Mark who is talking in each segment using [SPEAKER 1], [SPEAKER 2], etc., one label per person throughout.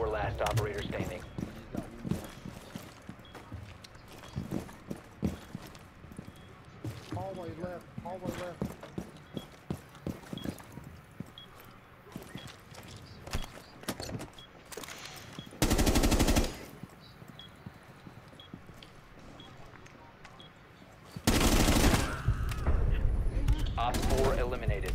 [SPEAKER 1] last operator standing.
[SPEAKER 2] Hallway left, hallway left.
[SPEAKER 1] Op 4 eliminated.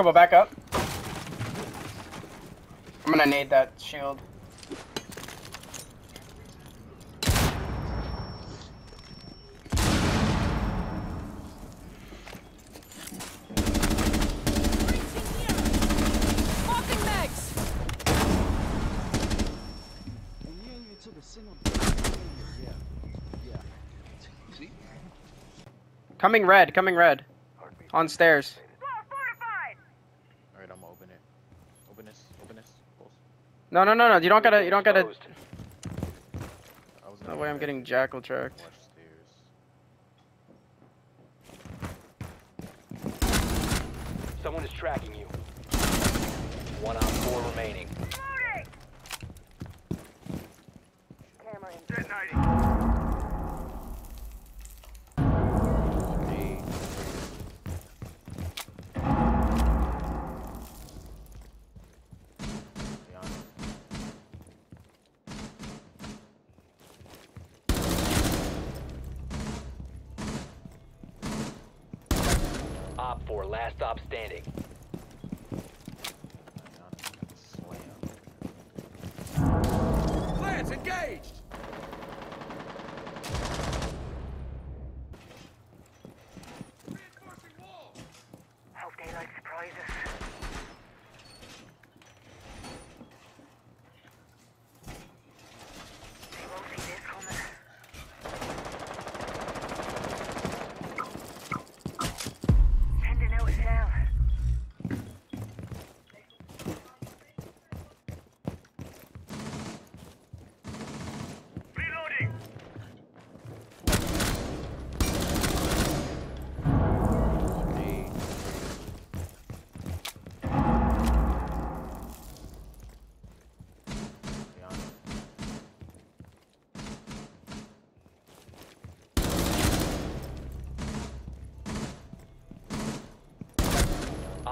[SPEAKER 3] Workable, back up. I'm gonna nade that shield. Coming red, coming red. On stairs.
[SPEAKER 4] Alright, I'm gonna open it. Open this, open this. Close.
[SPEAKER 3] No, no, no, no. You don't gotta. You don't gotta.
[SPEAKER 1] Exposed.
[SPEAKER 4] I was
[SPEAKER 3] No way. I'm getting jackal tracked.
[SPEAKER 1] Someone is tracking you. One on four remaining. Stop standing.
[SPEAKER 4] Beyond. Slam.
[SPEAKER 5] Plants engaged! Reinforcing wall!
[SPEAKER 6] Hope daylight surprises. They won't see this coming. Sending out a cell. Reloading!
[SPEAKER 4] Hey. Beyond.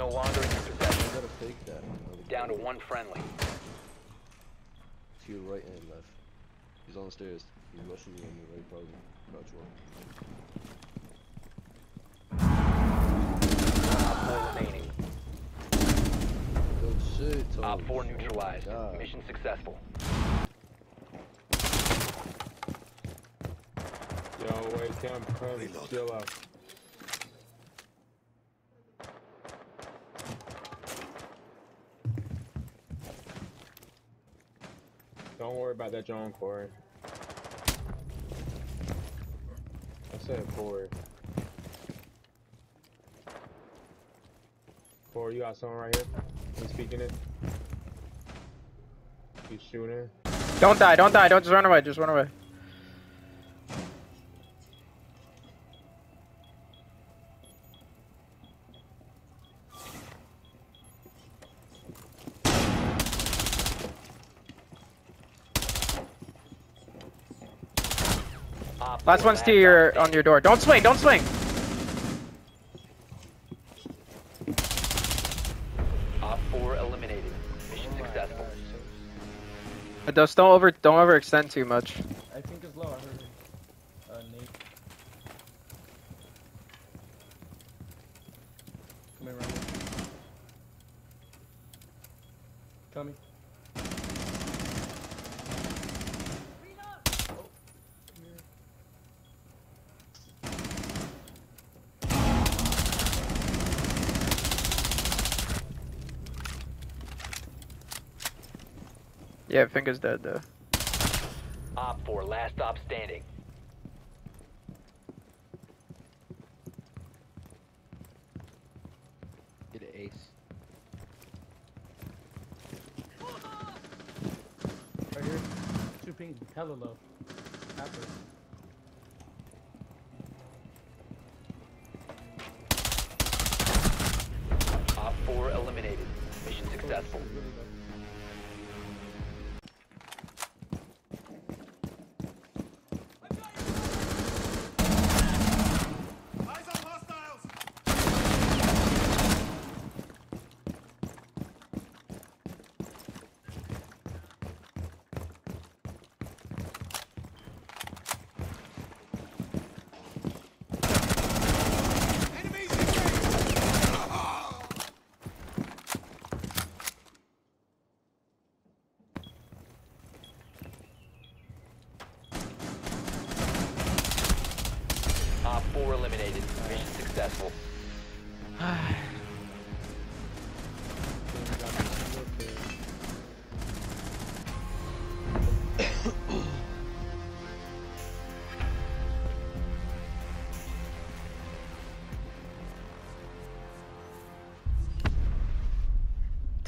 [SPEAKER 1] No longer in your possession.
[SPEAKER 4] You gotta fake that.
[SPEAKER 1] Down to one friendly.
[SPEAKER 4] To your right and left. He's on the stairs. He's rushing you on the right, probably. Not sure.
[SPEAKER 1] Op 4 remaining.
[SPEAKER 4] Good shit, Tony.
[SPEAKER 1] Op 4
[SPEAKER 4] Oh
[SPEAKER 1] neutralized.
[SPEAKER 4] God.
[SPEAKER 1] Mission successful.
[SPEAKER 7] Yo, wait, Cam, come, chill out. Don't worry about that John Corey. I said Corey. Corey, you got someone right here? He's speaking it. He's shooting.
[SPEAKER 3] Don't die. Don't die. Don't just run away. Just run away. Last one's to your on your door. Don't swing. Don't swing.
[SPEAKER 1] Op 4 eliminated. Mission successful.
[SPEAKER 3] Uh, but Just don't over don't overextend too much.
[SPEAKER 2] I think it's low. I heard it. Uh, Nate. Coming right here. Coming. Oh, come here.
[SPEAKER 3] Yeah, Finka's dead though.
[SPEAKER 1] Op 4, last stop standing.
[SPEAKER 8] Get an ace.
[SPEAKER 9] Right here. Two ping. Hella low. After.
[SPEAKER 1] Op 4 eliminated. Mission successful. Oh,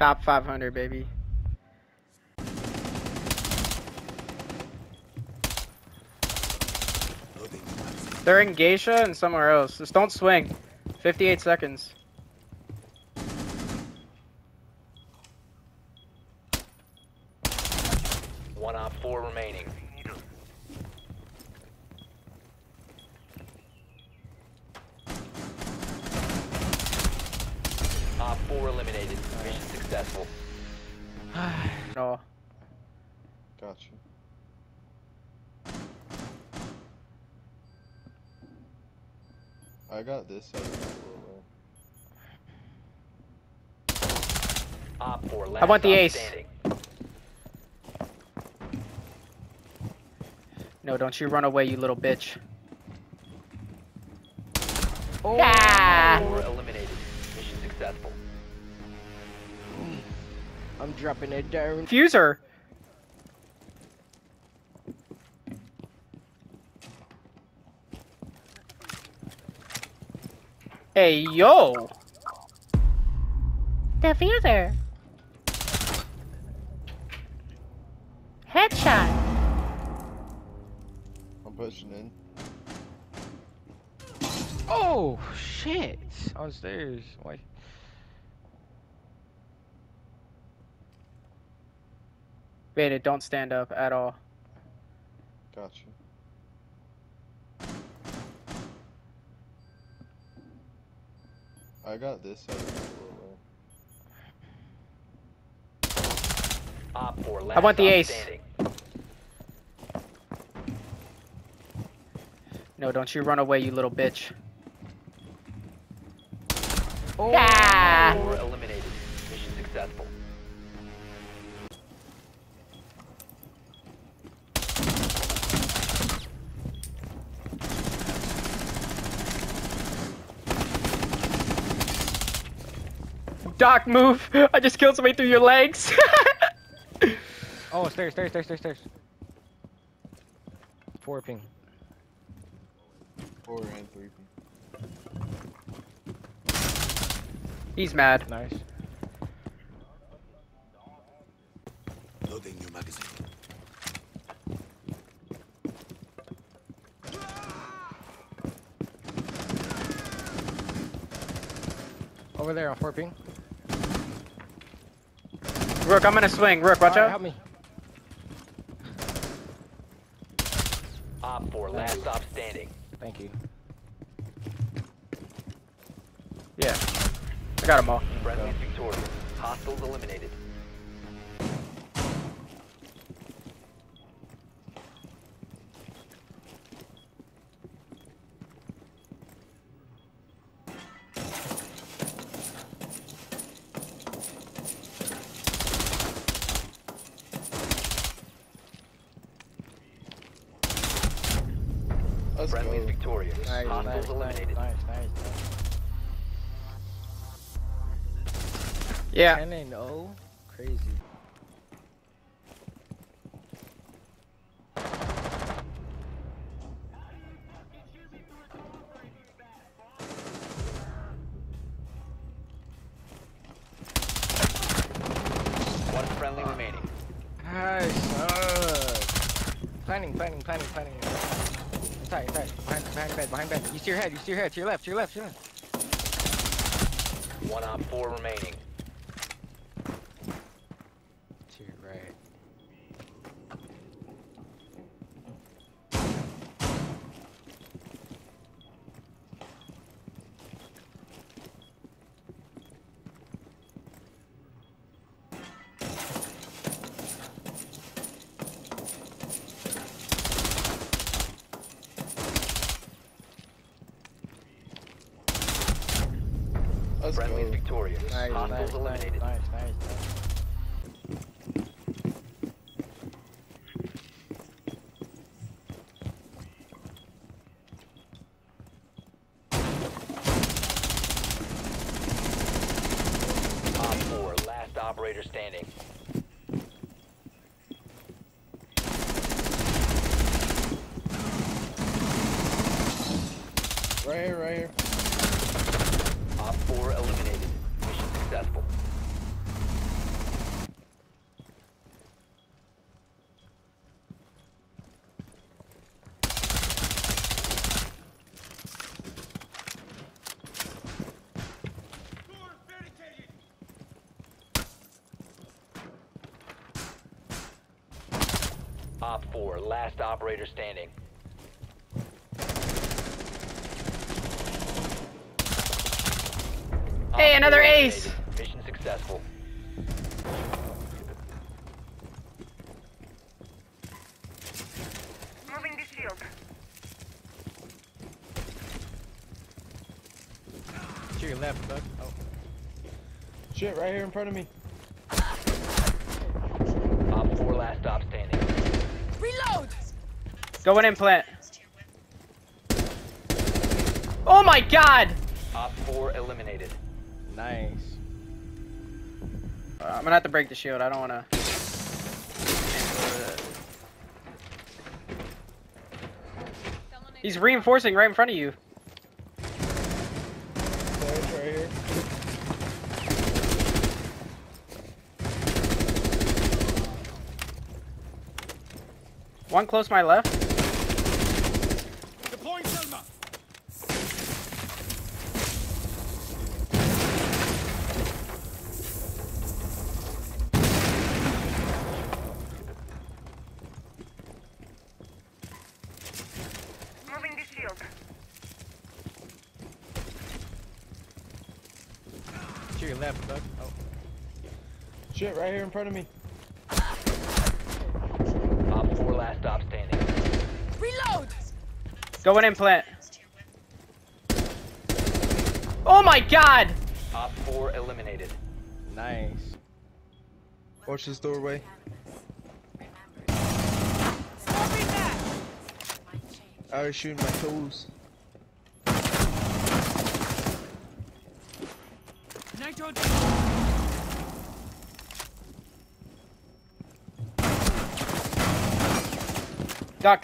[SPEAKER 3] Top 500, baby. They're in Geisha and somewhere else. Just don't swing. 58 seconds.
[SPEAKER 8] This side of the floor,
[SPEAKER 1] Op 4 last
[SPEAKER 3] I want the
[SPEAKER 1] stop
[SPEAKER 3] ace.
[SPEAKER 1] standing.
[SPEAKER 3] No, don't you run away, you little bitch.
[SPEAKER 1] Op
[SPEAKER 3] Ah!
[SPEAKER 1] 4 eliminated. Mission successful.
[SPEAKER 8] I'm dropping it down.
[SPEAKER 3] Fuser! Hey, yo! Diffuser! Headshot!
[SPEAKER 8] I'm pushing in.
[SPEAKER 10] Oh shit! Oh, On stairs. Why?
[SPEAKER 3] Beta, don't stand up at all.
[SPEAKER 8] Gotcha. I got this side of the floor,
[SPEAKER 1] Op 4 last
[SPEAKER 3] want the ace.
[SPEAKER 1] standing.
[SPEAKER 3] No, don't you run away, you little bitch.
[SPEAKER 10] Oh.
[SPEAKER 3] Ah!
[SPEAKER 1] eliminated. Mission successful.
[SPEAKER 3] Doc, move! I just killed somebody through your legs!
[SPEAKER 10] Oh, stairs, stairs, stairs, stairs, stairs. Four ping.
[SPEAKER 8] Four and three.
[SPEAKER 3] He's mad.
[SPEAKER 10] Nice.
[SPEAKER 11] Loading new magazine.
[SPEAKER 10] Over there on four ping.
[SPEAKER 3] Rook, I'm gonna swing. Rook, watch
[SPEAKER 10] Alright,
[SPEAKER 3] out.
[SPEAKER 10] Help me.
[SPEAKER 1] Op 4 last stop standing.
[SPEAKER 10] Thank you.
[SPEAKER 3] Yeah. I got them all.
[SPEAKER 1] Friendly's victorious. Hostiles eliminated.
[SPEAKER 8] Let's
[SPEAKER 1] Friendly's
[SPEAKER 8] go.
[SPEAKER 1] victorious.
[SPEAKER 10] Nice,
[SPEAKER 1] Hostiles
[SPEAKER 10] nice, nice,
[SPEAKER 1] eliminated.
[SPEAKER 10] nice, nice, nice.
[SPEAKER 3] Yeah.
[SPEAKER 10] 10 and 0? Crazy. Head, you see your head, to your left, to your left, to your left.
[SPEAKER 1] One op four remaining.
[SPEAKER 10] To your right.
[SPEAKER 8] Let's
[SPEAKER 1] Victorious.
[SPEAKER 10] Nice, nice,
[SPEAKER 1] eliminated.
[SPEAKER 10] nice, nice, nice.
[SPEAKER 1] Last operator standing.
[SPEAKER 8] Right here, right here.
[SPEAKER 1] Op four eliminated. Mission successful. Op four, last operator standing.
[SPEAKER 3] Hey, another ace.
[SPEAKER 1] Mission successful.
[SPEAKER 6] Moving the shield.
[SPEAKER 10] To your left, bud. Oh.
[SPEAKER 8] Shit, right here in front of me.
[SPEAKER 1] Op four, last stop standing.
[SPEAKER 3] Going in plant. Oh my god!
[SPEAKER 1] Op four eliminated.
[SPEAKER 10] Nice.
[SPEAKER 3] Uh, I'm gonna have to break the shield. I don't wanna. He's reinforcing right in front of you.
[SPEAKER 8] Right.
[SPEAKER 3] One close my left.
[SPEAKER 10] To your left, bud. Oh.
[SPEAKER 8] Shit, right here in front of me.
[SPEAKER 1] Op four, last stop standing.
[SPEAKER 3] Going in plant. Oh my god!
[SPEAKER 1] Op four eliminated.
[SPEAKER 10] Nice.
[SPEAKER 8] Watch this doorway. I was shooting my toes.
[SPEAKER 3] Duck,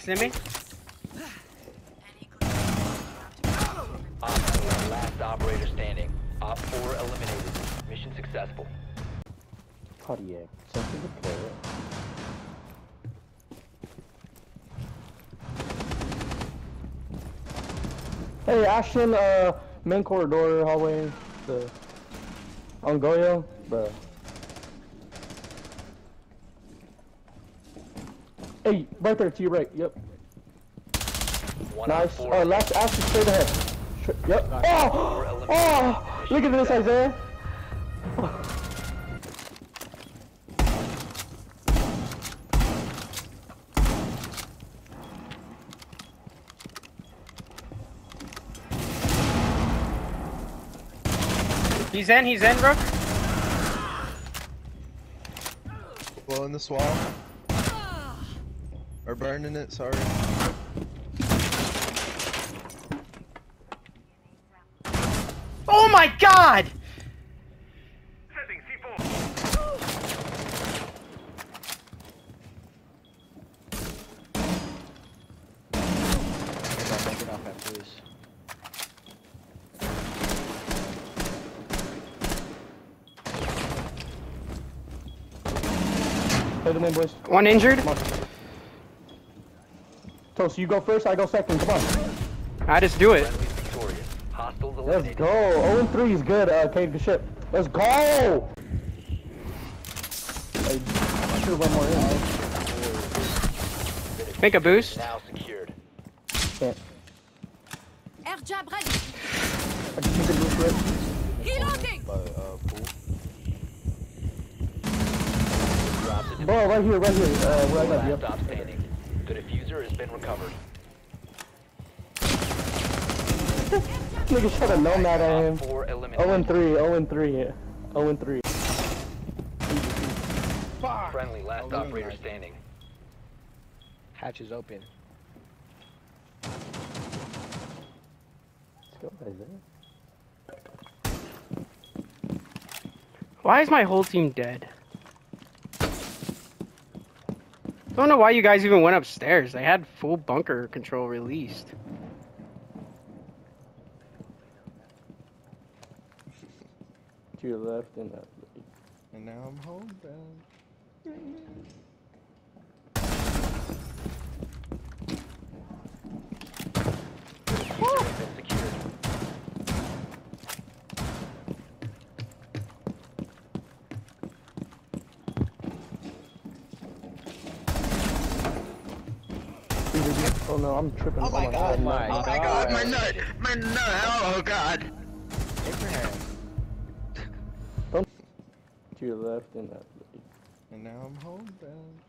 [SPEAKER 3] see me?
[SPEAKER 1] Op four, last operator standing. Op four eliminated. Mission successful.
[SPEAKER 9] Cardiac. Something to play with. Hey, Ashton, uh, main corridor hallway, the on Goyo, the. Hey, right there to your right. Yep.
[SPEAKER 1] One
[SPEAKER 9] Nice.
[SPEAKER 1] four.
[SPEAKER 9] Uh, left, Ashton, straight ahead. Straight, yep. Oh, oh! Look at this, Isaiah.
[SPEAKER 3] He's in, he's in, Rook.
[SPEAKER 8] Blowing in the swamp. Or burning it, sorry.
[SPEAKER 3] Oh my god!
[SPEAKER 6] Setting C4.
[SPEAKER 10] Get off that, get off that, please.
[SPEAKER 9] Play the main boys.
[SPEAKER 3] One injured.
[SPEAKER 9] Come on. Toast, you go first, I go second. Come on.
[SPEAKER 3] I just do it.
[SPEAKER 1] Friendly's victorious. Hostiles
[SPEAKER 9] Let's go. 0 and 3 is good, uh, Cade, good shit. Let's go! I should have more in.
[SPEAKER 3] Make a boost.
[SPEAKER 1] Now secured.
[SPEAKER 9] Can't.
[SPEAKER 12] Airjab ready.
[SPEAKER 9] I just need to move quick. Bro, right here, right here. Uh, where I got
[SPEAKER 1] last
[SPEAKER 9] you.
[SPEAKER 1] stop standing. The diffuser has been recovered.
[SPEAKER 9] Nigga should have known that at him.
[SPEAKER 1] Op 4
[SPEAKER 9] 0
[SPEAKER 1] eliminated.
[SPEAKER 9] and 3, 0 and 3. 0 and 3.
[SPEAKER 1] Friendly, last
[SPEAKER 10] Oh,
[SPEAKER 1] operator
[SPEAKER 10] nice.
[SPEAKER 1] standing.
[SPEAKER 10] Hatch is open.
[SPEAKER 9] Let's go, Isaiah.
[SPEAKER 3] Why is my whole team dead? I don't know why you guys even went upstairs. They had full bunker control released.
[SPEAKER 9] To your left and uh,
[SPEAKER 8] And now I'm home bound.
[SPEAKER 1] Diffuser has been secured.
[SPEAKER 9] Oh no, I'm tripping.
[SPEAKER 8] Oh my God,
[SPEAKER 10] my
[SPEAKER 1] Op
[SPEAKER 10] God.
[SPEAKER 1] 4
[SPEAKER 10] God, my
[SPEAKER 1] eliminated.
[SPEAKER 8] My nut! Oh god!
[SPEAKER 10] Abraham.
[SPEAKER 9] To your left and uh,
[SPEAKER 8] And now I'm home bound.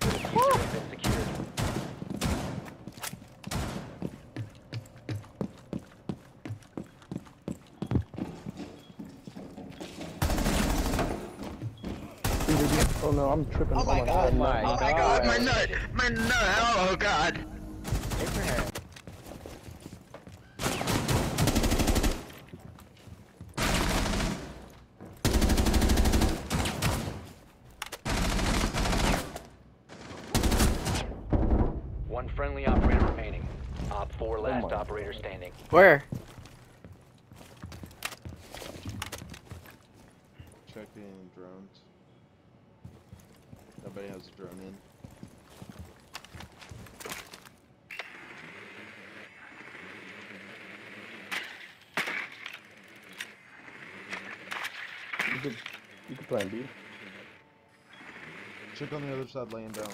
[SPEAKER 1] Diffuser has been secured.
[SPEAKER 9] Oh no, I'm tripping.
[SPEAKER 8] Oh my God, oh
[SPEAKER 10] my
[SPEAKER 8] Oh my god, my nut! My nut! Oh god!
[SPEAKER 10] Abraham.
[SPEAKER 1] One friendly operator remaining. Op 4 last
[SPEAKER 9] my
[SPEAKER 1] operator standing.
[SPEAKER 3] Where?
[SPEAKER 8] Nobody has a drone in.
[SPEAKER 9] You could, you could plan B.
[SPEAKER 8] Check on the other side laying down.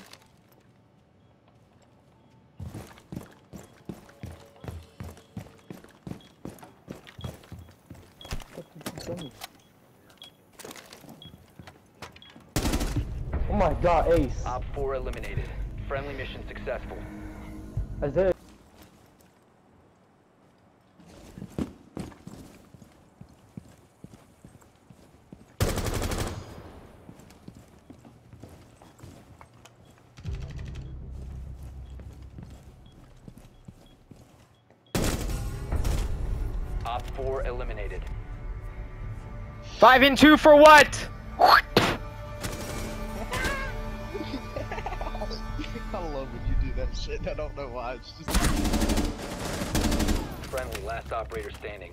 [SPEAKER 9] My god, Ace.
[SPEAKER 1] Op 4 eliminated. Friendly mission successful.
[SPEAKER 9] Isaiah.
[SPEAKER 1] Op 4 eliminated.
[SPEAKER 3] Five and two for what?
[SPEAKER 8] Shit. I don't know why. It's just.
[SPEAKER 1] Friendly, last operator standing.